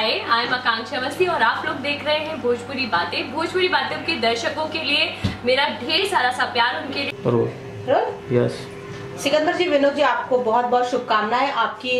Hi I am आकांक्षा अवस्थी और आप लोग देख रहे हैं भोजपुरी बातें। भोजपुरी बातें के दर्शकों के लिए मेरा ढेर सारा सा प्यार उनके लिए। रोल। यस सिकंदर जी विनोद जी आपको बहुत बहुत शुभकामनाएँ। आपकी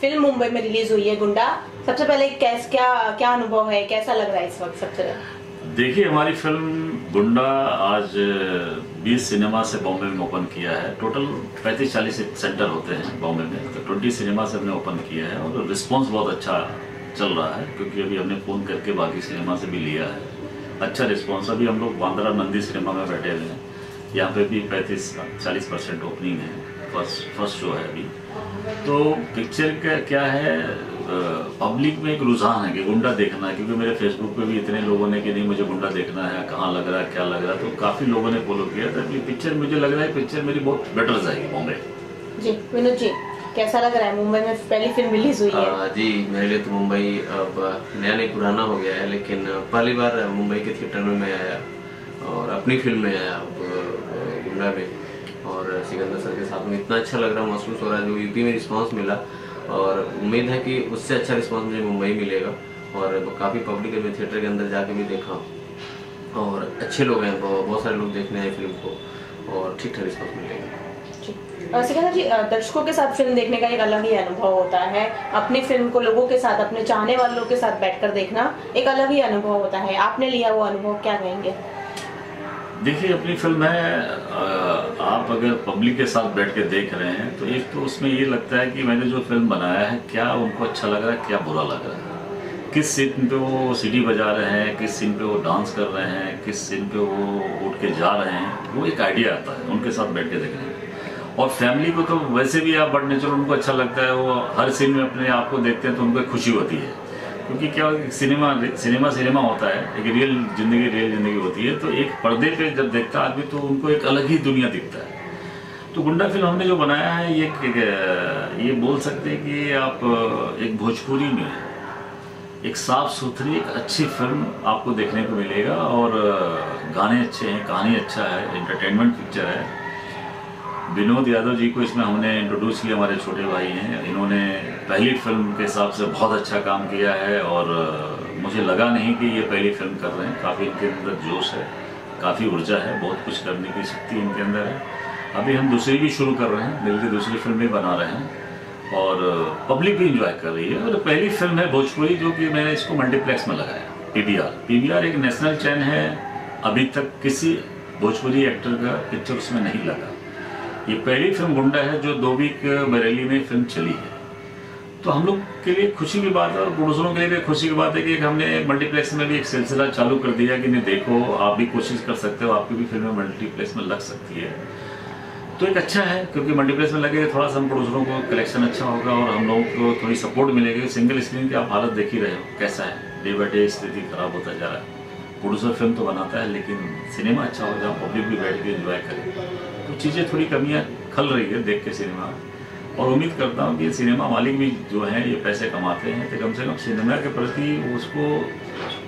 फ़िल्म मुंबई में रिलीज़ हुई है गुंडा। सबसे पहले कैस क्या क्या अनुभव है? कैसा लग रहा है इस वक्त सबसे? देखिए हमारी फ़िल्म गुंडा आज 20 सिनेमा से बॉम्बे में ओपन किया है। टोटल 35-40 सेंटर होते हैं बॉम्बे में। तो 20 सिनेमा से हमने ओपन किया है और रिस्पांस बहुत अच्छा चल रहा है, क्योंकि अभी हमने फ़ोन करके बाकी सिनेमा से भी लिया है। अच्छा रिस्पॉन्स, अभी हम लोग बांद्रा नंदी सिनेमा में बैठे हुए हैं। यहाँ पे भी पैंतीस, चालीस परसेंट ओपनिंग है, फ़र्स्ट फ़र्स्ट शो है अभी। तो पिक्चर का क्या है पब्लिक में एक रुझान है कि गुंडा देखना है, क्योंकि मेरे फेसबुक पे भी इतने लोगों ने कि नहीं, मुझे गुंडा देखना है, कहाँ लग रहा है, क्या लग रहा है तो काफ़ी लोगों ने फॉलो किया। था कि पिक्चर मुझे लग रहा है पिक्चर मेरी बहुत बेटर जाएगी बॉम्बे जी, विनोद जी। कैसा लग रहा है? मुंबई में पहली फ़िल्म रिलीज़ हुई है। जी, मेरे लिए तो मुंबई अब नया नहीं, पुराना हो गया है, लेकिन पहली बार मुंबई के थिएटर में मैं आया और अपनी फ़िल्म में आया गुंडा में। और सिकंदर सर के साथ में इतना अच्छा लग रहा, महसूस हो रहा है, जो यूपी में रिस्पॉन्स मिला। और उम्मीद है कि उससे अच्छा रिस्पॉन्स मुझे मुंबई मिलेगा। और काफ़ी पब्लिक मैं थिएटर के अंदर जाके भी देखा और अच्छे लोग हैं, बहुत सारे लोग देखने आए फ़िल्म को, और ठीक ठाक रिस्पॉन्स मिलेगा। सिकंदर जी दर्शकों के साथ फ़िल्म देखने का एक अलग ही अनुभव होता है। अपनी फ़िल्म को लोगों के साथ, अपने चाहने वालों के साथ बैठकर देखना एक अलग ही अनुभव होता है। आपने लिया वो अनुभव, क्या कहेंगे? देखिए, अपनी फ़िल्म है आप अगर पब्लिक के साथ बैठ के देख रहे हैं तो एक तो उसमें ये लगता है कि मैंने जो फ़िल्म बनाया है, क्या उनको अच्छा लग रहा है, क्या बुरा लग रहा है। किस सीन पे वो सीढ़ी बजा रहे हैं, किस सीन पे वो डांस कर रहे हैं, किस सीन पे वो उठ के जा रहे हैं, वो एक आइडिया आता है, उनके साथ बैठ के देखने में और फैमिली को तो वैसे भी आप बड़ नेचुरल उनको अच्छा लगता है, वो हर सीन में अपने आप को देखते हैं तो उनको खुशी होती है। क्योंकि क्या सिनेमा सिनेमा सिनेमा होता है, एक रियल ज़िंदगी रियल ज़िंदगी होती है तो एक पर्दे पे जब देखता आदमी तो उनको एक अलग ही दुनिया दिखता है। तो गुंडा फ़िल्म हमने जो बनाया है, ये ये बोल सकते हैं कि आप, एक भोजपुरी में एक साफ़ सुथरी एक अच्छी फ़िल्म आपको देखने को मिलेगा और, गाने अच्छे हैं, कहानी अच्छा है एंटरटेनमेंट पिक्चर है। विनोद यादव जी को इसमें हमने इंट्रोड्यूस किया, हमारे छोटे भाई हैं। इन्होंने पहली फ़िल्म के हिसाब से बहुत अच्छा काम किया है और मुझे लगा नहीं कि ये पहली फ़िल्म कर रहे हैं। काफ़ी इनके अंदर जोश है, काफ़ी ऊर्जा है, बहुत कुछ करने की शक्ति इनके अंदर है। अभी हम दूसरी भी शुरू कर रहे हैं जल्दी दूसरी फ़िल्म भी बना रहे हैं और पब्लिक भी इंजॉय कर रही है। और पहली फ़िल्म है भोजपुरी, जो कि मैंने इसको मल्टीप्लेक्स में लगाया पीवीआर पीवीआर एक नेशनल चैन है। अभी तक किसी भोजपुरी एक्टर का पिक्चर उसमें नहीं लगा। ये पहली फ़िल्म गुंडा है जो दो वीक बरेली में फ़िल्म चली है। तो हम लोग के लिए खुशी की बात है और प्रोड्यूसरों के लिए भी खुशी की बात है कि हमने मल्टीप्लेक्स में भी एक सिलसिला चालू कर दिया कि नहीं, देखो, आप भी कोशिश कर सकते हो, आपकी भी फ़िल्में मल्टीप्लेक्स में लग सकती है। तो एक अच्छा है, क्योंकि मल्टीप्लेक्स में लगेगा थोड़ा सा हम प्रोड्यूसरों को कलेक्शन अच्छा होगा और हम लोगों को थोड़ी सपोर्ट मिलेगी। सिंगल स्क्रीन की आप हालत देख ही रहे हो, कैसा है? डे बाई डे स्थिति खराब होता जा रहा है। प्रोड्यूसर फ़िल्म तो बनाता है, लेकिन सिनेमा अच्छा हो जहाँ पब्लिक भी बैठ के इन्जॉय करे। चीज़ें थोड़ी कमियाँ खल रही है देख के सिनेमा। और उम्मीद करता हूँ कि सिनेमा मालिक भी जो हैं, ये पैसे कमाते हैं तो कम से कम सिनेमा के प्रति उसको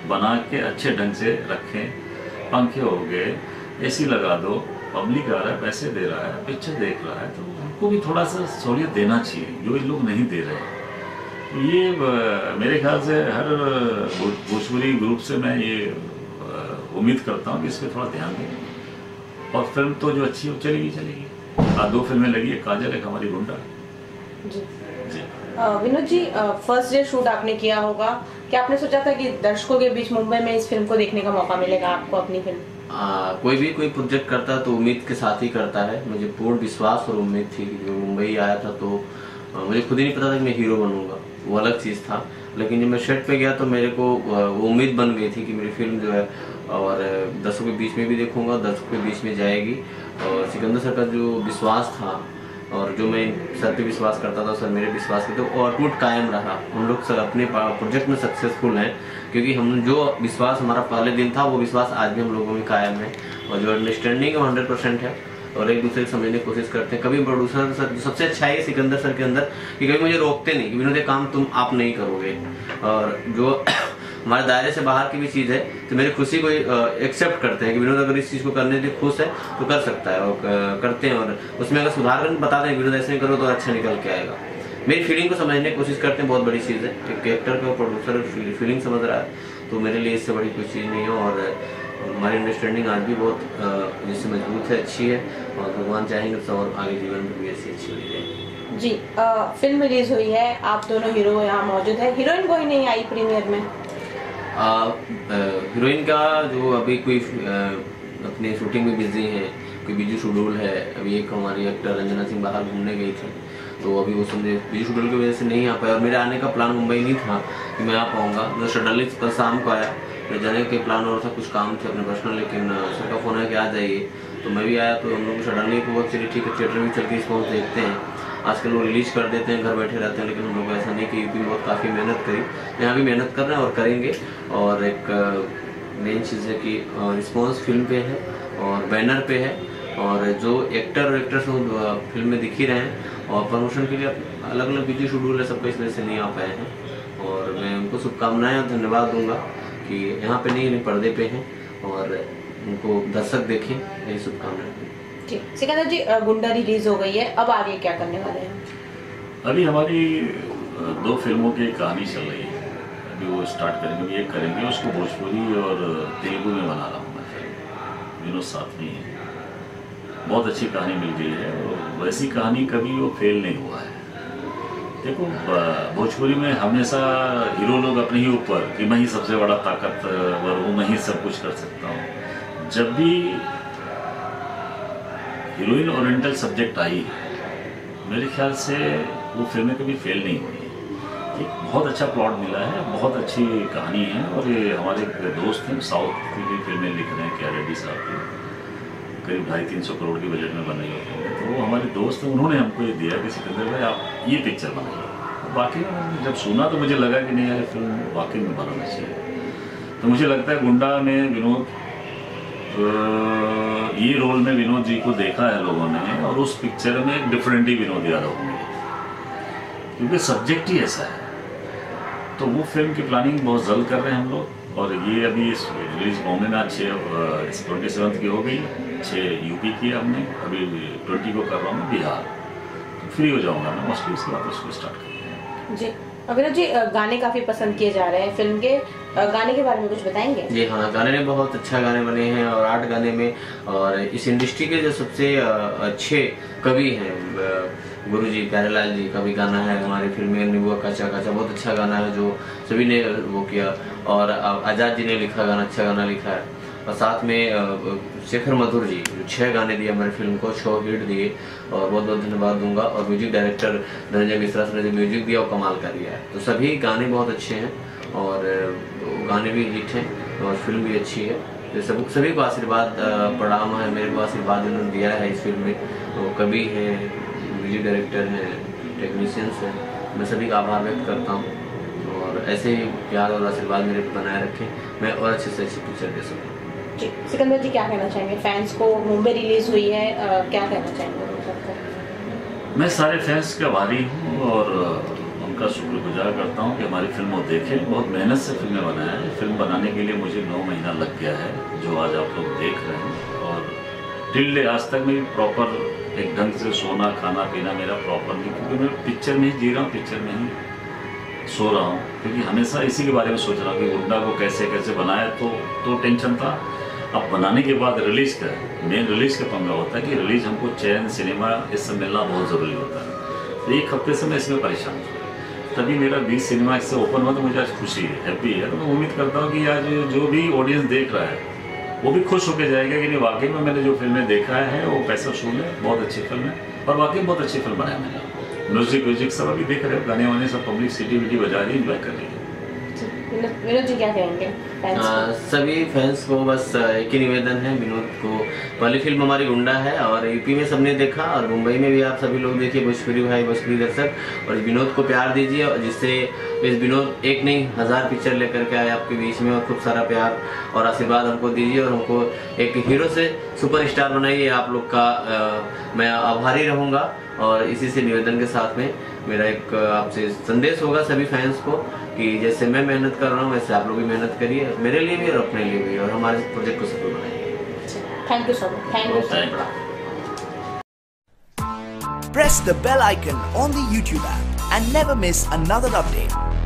बना के अच्छे ढंग से रखें। पंखे हो गए, एसी लगा दो, पब्लिक आ रहा है, पैसे दे रहा है, पिक्चर देख रहा है तो उनको भी थोड़ा सा सहूलियत देना चाहिए, जो ये लोग नहीं दे रहे हैं। ये मेरे ख्याल से हर भोजपुरी ग्रुप से मैं ये उम्मीद करता हूँ कि इस पर थोड़ा ध्यान दें और फ़िल्म तो जो अच्छी है वो चलेगी चलेगी। आज दो फ़िल्में लगी है काजल एक हमारी गुंडा। जी। जी। Vinod ji first day shoot आपने किया होगा। क्या आपने सोचा था कि दर्शकों के बीच मुंबई में इस फ़िल्म को देखने का मौका मिलेगा आपको अपनी फ़िल्म? आ, कोई भी कोई प्रोजेक्ट करता है तो उम्मीद के साथ ही करता है। मुझे पूर्ण विश्वास और उम्मीद थी कि जो मुंबई आया था तो आ, मुझे खुद ही नहीं पता था कि मैं हीरो बनूँगा। वो अलग चीज़ था। लेकिन जब मैं सेट पे गया तो मेरे को वो उम्मीद बन गई थी कि मेरी फ़िल्म जो है और दर्शकों के बीच में भी देखूँगा दर्शकों के बीच में जाएगी। और सिकंदर सर का जो विश्वास था, और जो मैं सर पे विश्वास करता था, सर मेरे विश्वास पे तो अटूट कायम रहा। हम लोग सर अपने प्रोजेक्ट में सक्सेसफुल हैं, क्योंकि हम जो विश्वास हमारा पहले दिन था, वो विश्वास आज भी हम लोगों में कायम है। और जो अंडरस्टैंडिंग है, वो हंड्रेड परसेंट है। और एक दूसरे को समझने की कोशिश करते हैं। कभी प्रोड्यूसर सर सबसे अच्छा है सिकंदर सर के अंदर, कि कभी मुझे रोकते नहीं, कि विनोद काम तुम आप नहीं करोगे। और जो हमारे दायरे से बाहर की भी चीज़ है तो मेरी खुशी को एक्सेप्ट करते हैं कि विनोद अगर इस चीज़ को करने के लिए खुश है तो कर सकता है और करते हैं और उसमें अगर सुधार कर बता दें विनोद ऐसे करो तो अच्छा निकल के आएगा। मेरी फीलिंग को समझने की कोशिश करते हैं बहुत बड़ी चीज़ है। एक एक्टर का प्रोड्यूसर फीलिंग समझ रहा है तो मेरे लिए इससे बड़ी कोई चीज़ नहीं है और हमारी अंडरस्टैंडिंग आज भी बहुत जिससे मज़बूत है अच्छी है और भगवान चाहेंगे तो और आगे जीवन में भी ऐसी अच्छी हुई रहेगी। जी आ, फ़िल्म रिलीज़ हुई है आप दोनों हीरो यहाँ मौजूद है। हीरोइन कोई नहीं आई प्रीमियर में। हीरोइन का जो अभी कोई अपने शूटिंग में बिज़ी है, कोई बिजू शेड्यूल है, अभी एक हमारी एक्टर रंजना सिंह बाहर घूमने गई थी तो अभी वो समझे बिजू शेड्यूल की वजह से नहीं आ पाया और मेरे आने का प्लान मुंबई नहीं था कि मैं आ पाऊँगा। तो सडनली कल शाम को आया। तो जाने के प्लान और था कुछ काम थे अपने पर्सनल लेकिन सर का फ़ोन है कि आ जाइए। तो मैं भी आया तो हम लोग सडनली को बहुत चलिए ठीक है थिएटर में चल के रिस्पॉन्स देखते हैं। आजकल वो रिलीज़ कर देते हैं, घर बैठे रहते हैं, लेकिन हम लोग ऐसा नहीं कि यूपी बहुत काफ़ी मेहनत करी। यहाँ भी मेहनत कर रहे हैं और करेंगे। और एक मेन चीज़ है कि रिस्पॉन्स फ़िल्म पे है और बैनर पे है। और जो एक्टर और एक्ट्रेस फ़िल्म में दिख ही रहे हैं। और प्रमोशन के लिए अलग अलग बिज़ी शेड्यूल है, सबको इस वजह से नहीं आ पाए हैं। और मैं उनको शुभकामनाएँ और धन्यवाद दूँगा कि यहाँ पे नहीं पर्दे पे हैं। और उनको दर्शक देखें, यही शुभकामनाएँ। सिकंदर जी गुंडा रिलीज़ हो गई है, अब आगे क्या करने वाले हैं? अभी हमारी दो फ़िल्मों की कहानी चल रही है। अभी वो स्टार्ट करेंगे, ये करेंगे, उसको भोजपुरी और तेलुगु में बना रहा हूँ मैं विनोद साथ में है। बहुत अच्छी कहानी मिल गई है, और वैसी कहानी कभी वो फेल नहीं हुआ है। देखो भोजपुरी में हमेशा हीरो लोग अपने ही ऊपर, कि मैं ही सबसे बड़ा ताकतवर हूँ, मैं ही सब कुछ कर सकता हूँ। जब भी हीरोइन ओरिएंटल सब्जेक्ट आई। मेरे ख्याल से वो फ़िल्में कभी फेल नहीं हुई। एक बहुत अच्छा प्लॉट मिला है, बहुत अच्छी कहानी है, और ये हमारे दोस्त हैं साउथ की भी फ़िल्में लिख रहे हैं, क्या रेड्डी साहब की। करीब ढाई तीन सौ करोड़ के बजट में बन रही होती है तो वो हमारे दोस्त हैं, उन्होंने हमको ये दिया कि सिकंदर भाई, आप ये पिक्चर बनाइए। तो बाकी जब सुना तो मुझे लगा कि नहीं यार फ़िल्म वाकई में बनाना चाहिए। तो मुझे लगता है गुंडा में विनोद ये रोल में विनोद जी को देखा है लोगों ने और उस पिक्चर में एक डिफरेंट ही विनोद यादव होंगे क्योंकि सब्जेक्ट ही ऐसा है। तो वो फ़िल्म की प्लानिंग बहुत जल्द कर रहे हैं हम लोग और ये अभी इस रिलीज़ बॉम्बे में छः ट्वेंटी सेवन्थ की हो गई। छः यूपी की हमने। अभी ट्वेंटी को कर रहा हूँ बिहार। तो फ्री हो जाऊँगा मैं। मोस्टली उसके बाद उसको स्टार्ट कर जी। अविनाश जी गाने काफ़ी पसंद किए जा रहे हैं फ़िल्म के। गाने के बारे में कुछ बताएँगे? जी हाँ गाने में बहुत अच्छा गाने बने हैं और आठ गाने में, और इस इंडस्ट्री के जो सबसे अच्छे कवि हैं गुरु जी प्यारेलाल जी का भी गाना है, हमारी फ़िल्म में निबुआ काचा काचा, बहुत अच्छा गाना है जो सभी ने वो किया, और आज़ाद जी ने लिखा गाना अच्छा गाना लिखा है। और साथ में शेखर मधुर जी छह गाने दिए हमारी फ़िल्म को छो हिट दिए, और बहुत बहुत धन्यवाद दूँगा। और म्यूज़िक डायरेक्टर धनंजय मिश्रा ने जो म्यूज़िक दिया, वो कमाल का दिया है। तो सभी गाने बहुत अच्छे हैं, और गाने भी हिट हैं, और फ़िल्म भी अच्छी है। तो सब, सभी को आशीर्वाद प्रणाम है, मेरे को आशीर्वाद उन्होंने दिया है इस फ़िल्म में। तो कवि हैं, म्यूज़िक डायरेक्टर हैं टेक्नीशियंस हैं। मैं सभी का आभार व्यक्त करता हूँ, और ऐसे ही प्यार और आशीर्वाद मेरे बनाए रखें। मैं और अच्छे से अच्छी पिक्चर दे सकूँ। सिकंदर जी क्या कहना चाहेंगे? फैंस को मुंबई रिलीज़ हुई है आ, क्या कहना चाहेंगे मैं सारे फैंस के आभारी हूँ और उनका शुक्रगुजार करता हूँ कि हमारी फ़िल्म वो देखें। बहुत मेहनत से फ़िल्में बनाया है। फ़िल्म बनाने के लिए मुझे नौ महीना लग गया है जो आज आप लोग देख रहे हैं। और टिल डे आज तक मैं प्रॉपर एक ढंग से सोना खाना पीना मेरा प्रॉपर नहीं क्योंकि मैं पिक्चर में ही जी रहा हूँ पिक्चर में ही सो रहा हूँ, क्योंकि हमेशा इसी के बारे में सोच रहा हूँ कि गुंडा को कैसे कैसे बनाया तो तो टेंशन था। अब बनाने के बाद रिलीज़ का मेन रिलीज़ का पंगा होता है कि रिलीज़ हमको चैन सिनेमा, इस सब मिलना बहुत ज़रूरी होता है। तो एक हफ़्ते से मैं इसमें परेशान हूँ तभी मेरा बीस सिनेमा इससे ओपन हुआ तो मुझे आज खुशी है हैप्पी है। तो मैं उम्मीद करता हूँ कि आज जो भी ऑडियंस देख रहा है, वो भी खुश होकर जाएगा कि नहीं, वाकई में मैंने जो फ़िल्में देखा है, वो पैसा शूल है बहुत अच्छी फ़िल्म है, और वाकई बहुत अच्छी फ़िल्म बनाया मैंने म्यूज़िक व्यूजिक सब अभी देख रहे हो। गाने वाने सब पब्लिक सिटी विटी बजा रही इंजॉय कर रही है। विनोद जी क्या कहेंगे? सभी फैंस को बस एक ही निवेदन है विनोद को। पहली फ़िल्म हमारी गुंडा है और यूपी में सबने देखा और मुंबई में भी आप सभी लोग देखिए भोजपुरी भाई भोजपुरी दर्शक। और विनोद को प्यार दीजिए और जिससे इस विनोद एक नहीं हज़ार पिक्चर लेकर के आए आपके बीच में और खूब सारा प्यार और आशीर्वाद हमको दीजिए और हमको एक हीरो से सुपरस्टार बनाइए आप लोग का आ, मैं आभारी रहूँगा और इसी से निवेदन के साथ में मेरा एक आपसे संदेश होगा सभी फैंस को कि जैसे मैं मेहनत कर रहा हूँ वैसे आप लोग भी मेहनत करिए मेरे लिए भी और अपने लिए भी और हमारे प्रोजेक्ट को सफल बनाइए। Thank you so much thank you so much Press the bell icon on the YouTube app and never miss another update.